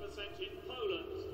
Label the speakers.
Speaker 1: represent in Poland.